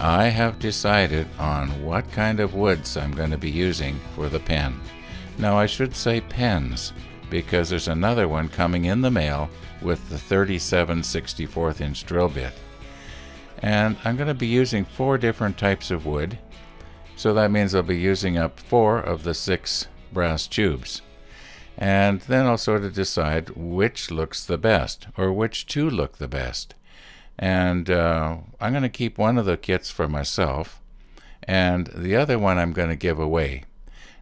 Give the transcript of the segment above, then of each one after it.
I have decided on what kind of woods I'm going to be using for the pen. Now I should say pens because there's another one coming in the mail with the 37 64th inch drill bit. And I'm going to be using four different types of wood. So that means I'll be using up four of the six brass tubes. And then I'll sort of decide which looks the best or which two look the best. And uh, I'm going to keep one of the kits for myself, and the other one I'm going to give away.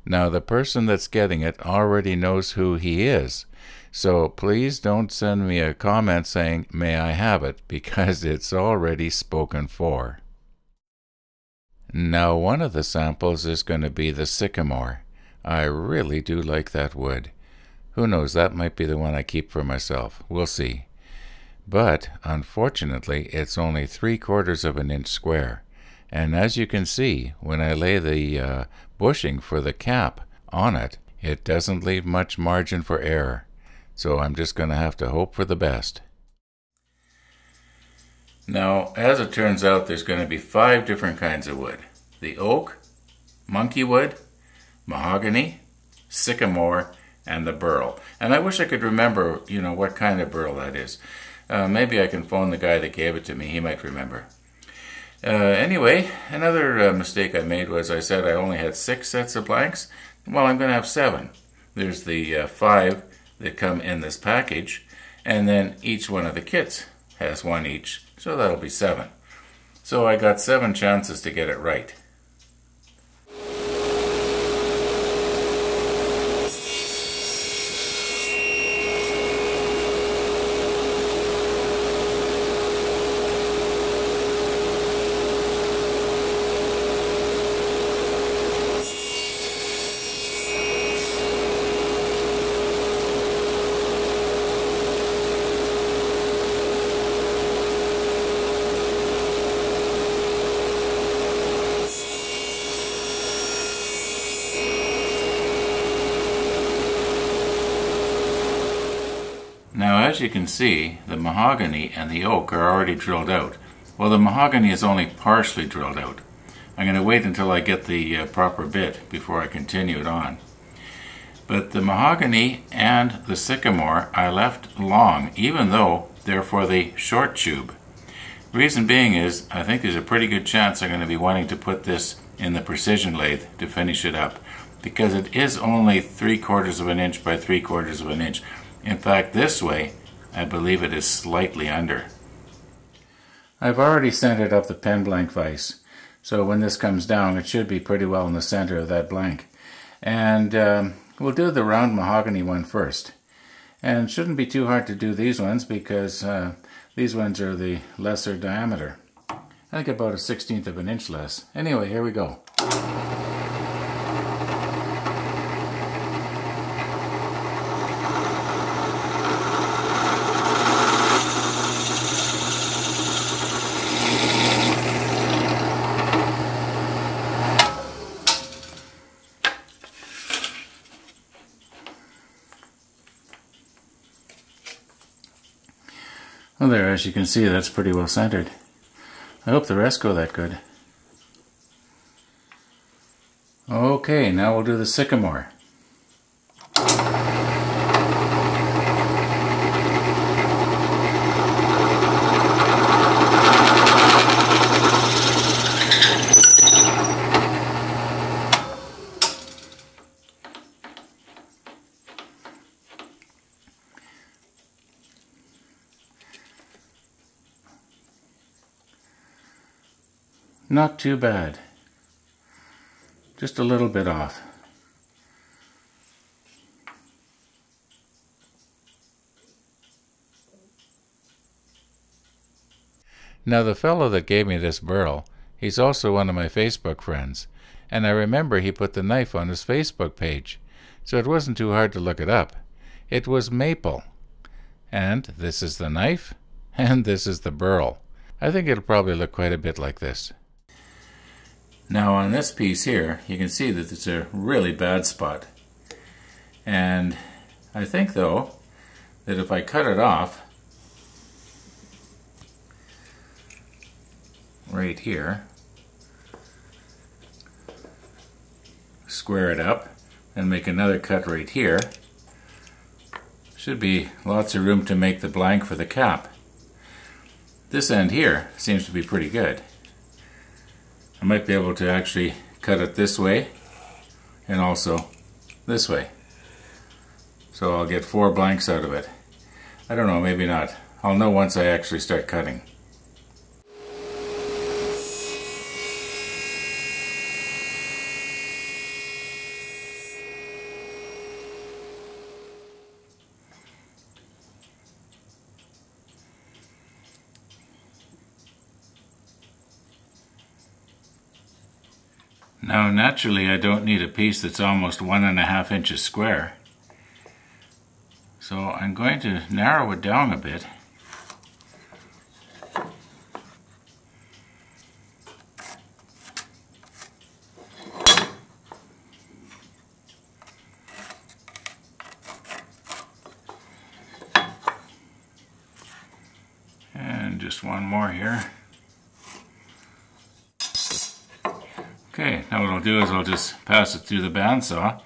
Now, the person that's getting it already knows who he is, so please don't send me a comment saying, May I have it, because it's already spoken for. Now, one of the samples is going to be the sycamore. I really do like that wood. Who knows, that might be the one I keep for myself. We'll see. But, unfortunately, it's only three quarters of an inch square. And as you can see, when I lay the uh, bushing for the cap on it, it doesn't leave much margin for error. So I'm just going to have to hope for the best. Now, as it turns out, there's going to be five different kinds of wood. The oak, monkey wood, mahogany, sycamore, and the burl. And I wish I could remember, you know, what kind of burl that is. Uh, maybe I can phone the guy that gave it to me. He might remember. Uh, anyway, another uh, mistake I made was I said I only had six sets of blanks. Well, I'm going to have seven. There's the uh, five that come in this package, and then each one of the kits has one each, so that'll be seven. So I got seven chances to get it right. Now as you can see, the mahogany and the oak are already drilled out. Well, the mahogany is only partially drilled out. I'm going to wait until I get the uh, proper bit before I continue it on. But the mahogany and the sycamore I left long, even though they're for the short tube. Reason being is, I think there's a pretty good chance I'm going to be wanting to put this in the precision lathe to finish it up because it is only three quarters of an inch by three quarters of an inch. In fact, this way, I believe it is slightly under. I've already centered up the pen blank vise, so when this comes down, it should be pretty well in the center of that blank. And um, we'll do the round mahogany one first. And shouldn't be too hard to do these ones because uh, these ones are the lesser diameter. I think about a sixteenth of an inch less. Anyway, here we go. Well there, as you can see, that's pretty well centered. I hope the rest go that good. Okay, now we'll do the sycamore. Not too bad. Just a little bit off. Now the fellow that gave me this burl, he's also one of my Facebook friends, and I remember he put the knife on his Facebook page, so it wasn't too hard to look it up. It was maple. And this is the knife, and this is the burl. I think it'll probably look quite a bit like this. Now on this piece here, you can see that it's a really bad spot. And I think though, that if I cut it off, right here, square it up, and make another cut right here, should be lots of room to make the blank for the cap. This end here seems to be pretty good. I might be able to actually cut it this way and also this way. So I'll get four blanks out of it. I don't know, maybe not. I'll know once I actually start cutting. Now naturally I don't need a piece that's almost one and a half inches square. So I'm going to narrow it down a bit. And just one more here. Okay, now what I'll do is I'll just pass it through the bandsaw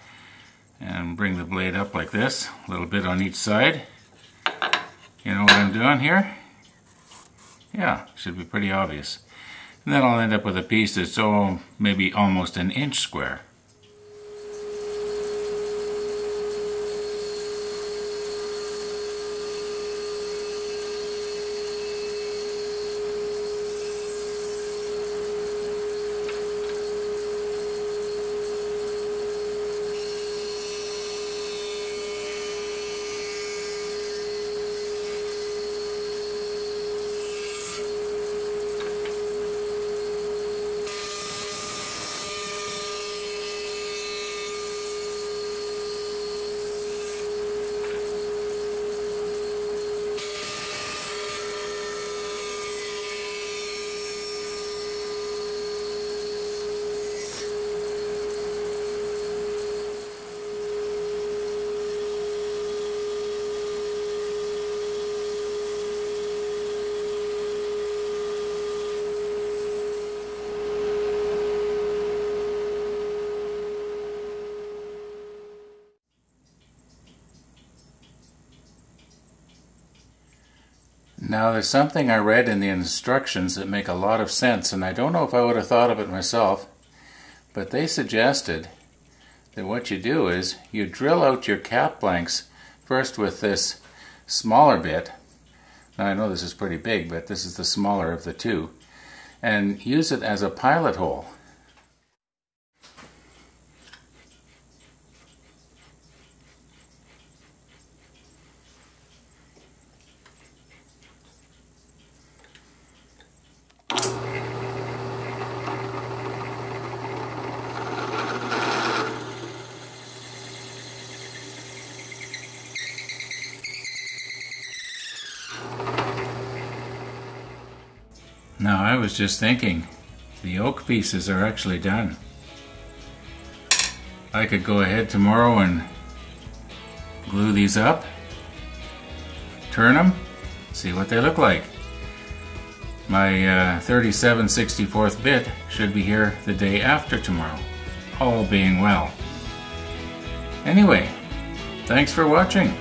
and bring the blade up like this, a little bit on each side. You know what I'm doing here? Yeah, should be pretty obvious. And then I'll end up with a piece that's oh, maybe almost an inch square. Now there's something I read in the instructions that make a lot of sense and I don't know if I would have thought of it myself but they suggested that what you do is you drill out your cap blanks first with this smaller bit. Now I know this is pretty big but this is the smaller of the two and use it as a pilot hole Now I was just thinking, the oak pieces are actually done. I could go ahead tomorrow and glue these up, turn them, see what they look like. My uh, 37 64th bit should be here the day after tomorrow, all being well. Anyway, thanks for watching.